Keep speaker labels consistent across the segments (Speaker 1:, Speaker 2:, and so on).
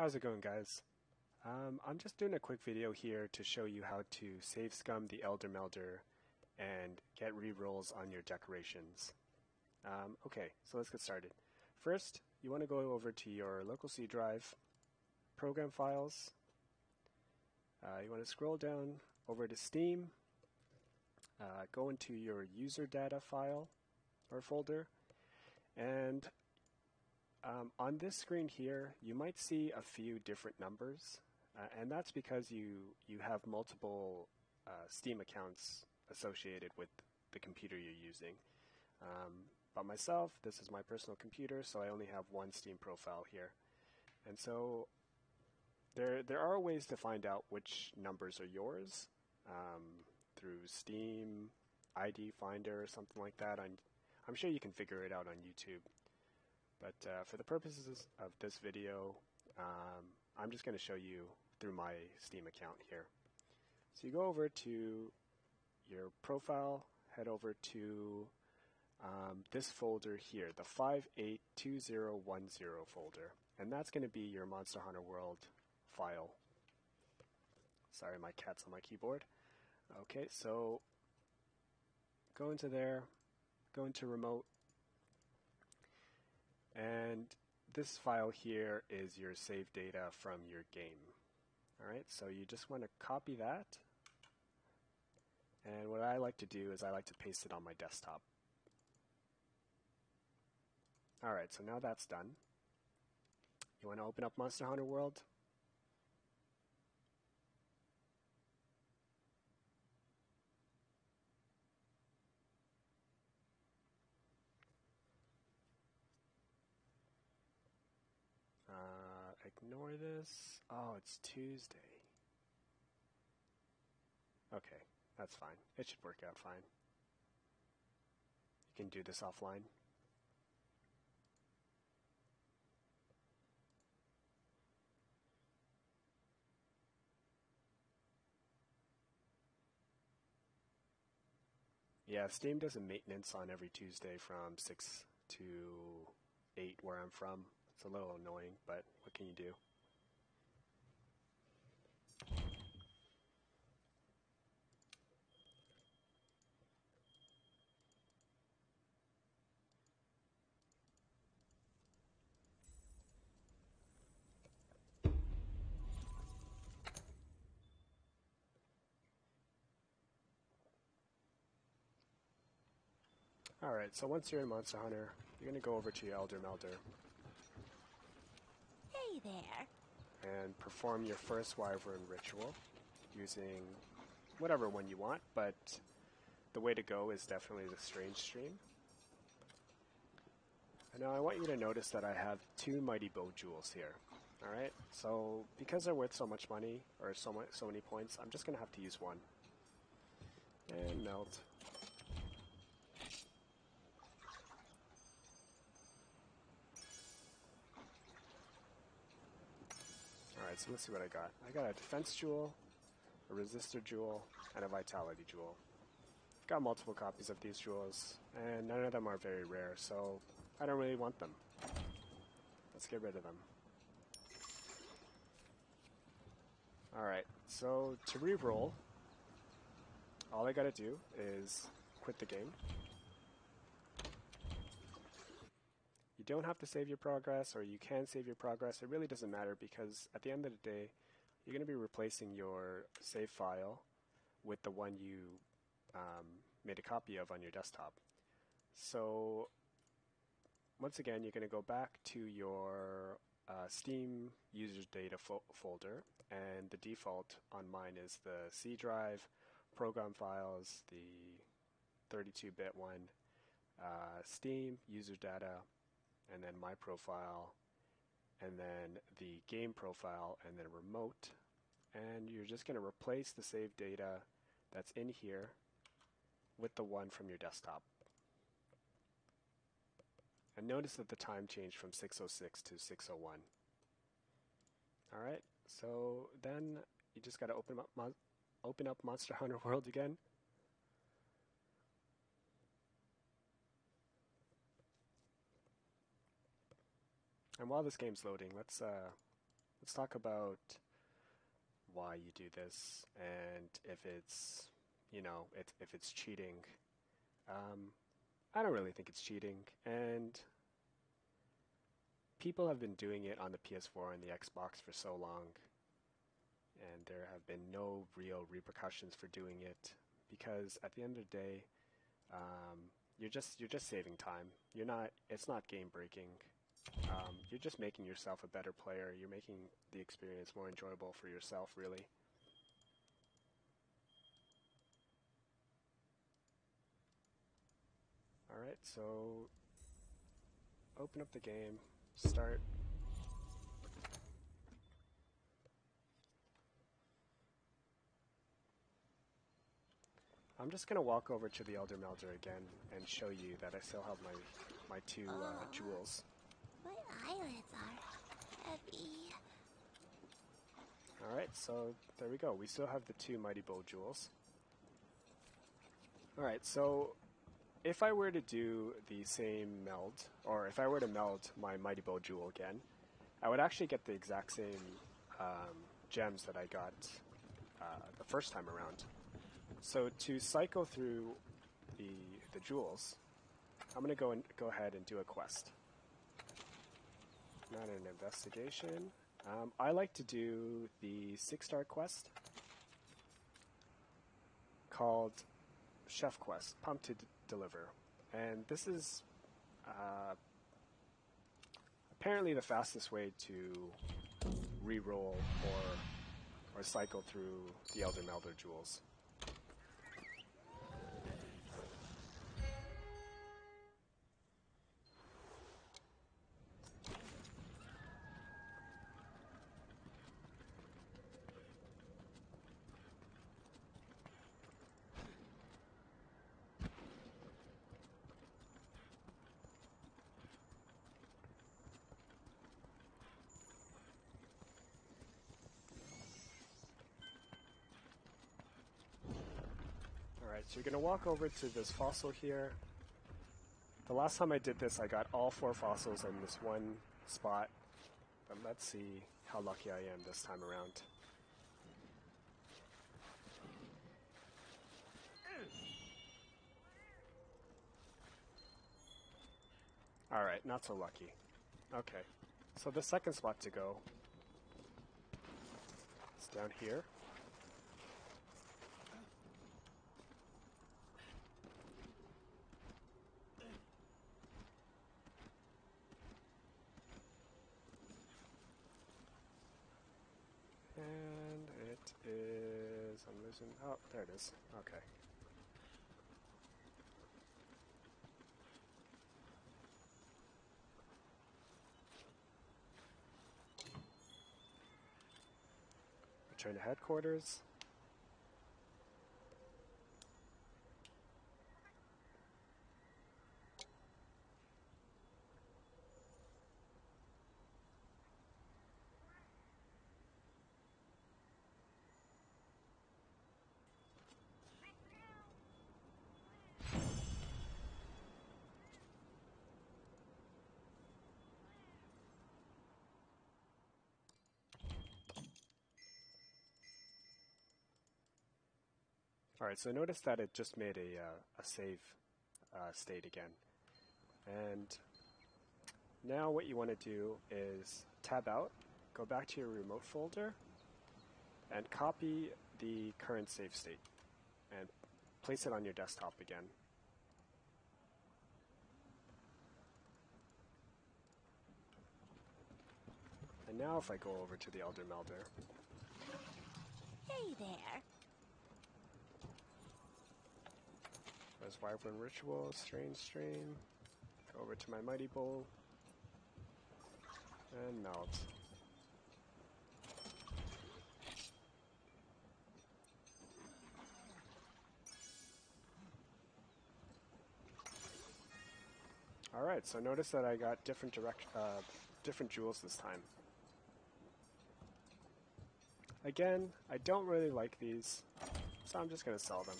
Speaker 1: How's it going guys? Um, I'm just doing a quick video here to show you how to save scum the Elder Melder and get rerolls on your decorations. Um, okay, so let's get started. First, you want to go over to your local C drive, program files. Uh, you want to scroll down over to Steam, uh, go into your user data file or folder, and um, on this screen here, you might see a few different numbers, uh, and that's because you, you have multiple uh, Steam accounts associated with the computer you're using. Um, but myself, this is my personal computer, so I only have one Steam profile here. And so there, there are ways to find out which numbers are yours um, through Steam, ID Finder, or something like that. I'm, I'm sure you can figure it out on YouTube. But uh, for the purposes of this video, um, I'm just going to show you through my Steam account here. So you go over to your profile, head over to um, this folder here, the 582010 folder, and that's going to be your Monster Hunter World file. Sorry, my cat's on my keyboard. Okay, so go into there, go into remote, and this file here is your save data from your game. Alright, so you just want to copy that. And what I like to do is I like to paste it on my desktop. Alright, so now that's done. You want to open up Monster Hunter World. Ignore this. Oh, it's Tuesday. Okay, that's fine. It should work out fine. You can do this offline. Yeah, Steam does a maintenance on every Tuesday from 6 to 8 where I'm from. It's a little annoying, but what can you do? Alright, so once you're in Monster Hunter, you're going to go over to your Elder Melder.
Speaker 2: There.
Speaker 1: And perform your first Wyvern ritual using whatever one you want, but the way to go is definitely the Strange Stream. And now I want you to notice that I have two Mighty Bow Jewels here. Alright, so because they're worth so much money, or so, so many points, I'm just going to have to use one. And melt. Alright, so let's see what I got. I got a defense jewel, a resistor jewel, and a vitality jewel. I've got multiple copies of these jewels, and none of them are very rare, so I don't really want them. Let's get rid of them. Alright, so to re-roll, all I gotta do is quit the game. You don't have to save your progress, or you can save your progress. It really doesn't matter because at the end of the day, you're going to be replacing your save file with the one you um, made a copy of on your desktop. So once again, you're going to go back to your uh, Steam users data fo folder, and the default on mine is the C drive, program files, the 32-bit one, uh, Steam, user data, and then my profile, and then the game profile, and then remote. And you're just going to replace the save data that's in here with the one from your desktop. And notice that the time changed from 606 to 601. Alright, so then you just got to open up, open up Monster Hunter World again. And while this game's loading, let's uh, let's talk about why you do this and if it's, you know, it, if it's cheating. Um, I don't really think it's cheating, and people have been doing it on the PS4 and the Xbox for so long, and there have been no real repercussions for doing it because at the end of the day, um, you're just you're just saving time. You're not. It's not game breaking. Um, you're just making yourself a better player. You're making the experience more enjoyable for yourself, really. Alright, so open up the game, start. I'm just going to walk over to the Elder Melder again and show you that I still have my, my two uh, jewels.
Speaker 2: My eyelids are heavy.
Speaker 1: Alright, so there we go. We still have the two Mighty Bow jewels. Alright, so if I were to do the same meld, or if I were to meld my Mighty Bow jewel again, I would actually get the exact same um, gems that I got uh, the first time around. So to cycle through the the jewels, I'm gonna go and go ahead and do a quest. Not an investigation. Um, I like to do the six star quest called Chef Quest, Pump to D- Deliver. And this is uh, apparently the fastest way to re-roll or, or cycle through the Elder Melder jewels. Alright, so you're going to walk over to this fossil here. The last time I did this, I got all four fossils in this one spot. But let's see how lucky I am this time around. Alright, not so lucky. Okay, so the second spot to go is down here. And it Oh, there it is. Okay. Return to headquarters. Alright, so notice that it just made a, uh, a save uh, state again. And now what you want to do is tab out, go back to your remote folder, and copy the current save state and place it on your desktop again. And now if I go over to the Elder Melder,
Speaker 2: Hey there.
Speaker 1: There's Wyvern Ritual, Strange Stream. Go over to my Mighty Bow. And melt. Alright, so notice that I got different direct, uh, different jewels this time. Again, I don't really like these, so I'm just going to sell them.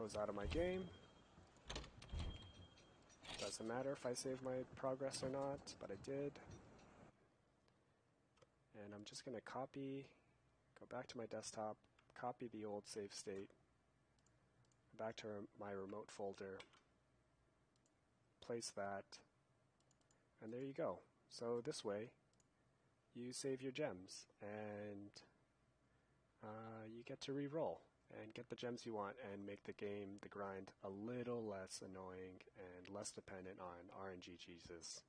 Speaker 1: Close out of my game. Doesn't matter if I save my progress or not, but I did. And I'm just going to copy, go back to my desktop, copy the old save state, back to my remote folder, place that, and there you go. So this way, you save your gems, and uh, you get to re-roll and get the gems you want and make the game, the grind, a little less annoying and less dependent on RNG Jesus.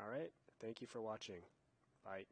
Speaker 1: Alright, thank you for watching. Bye.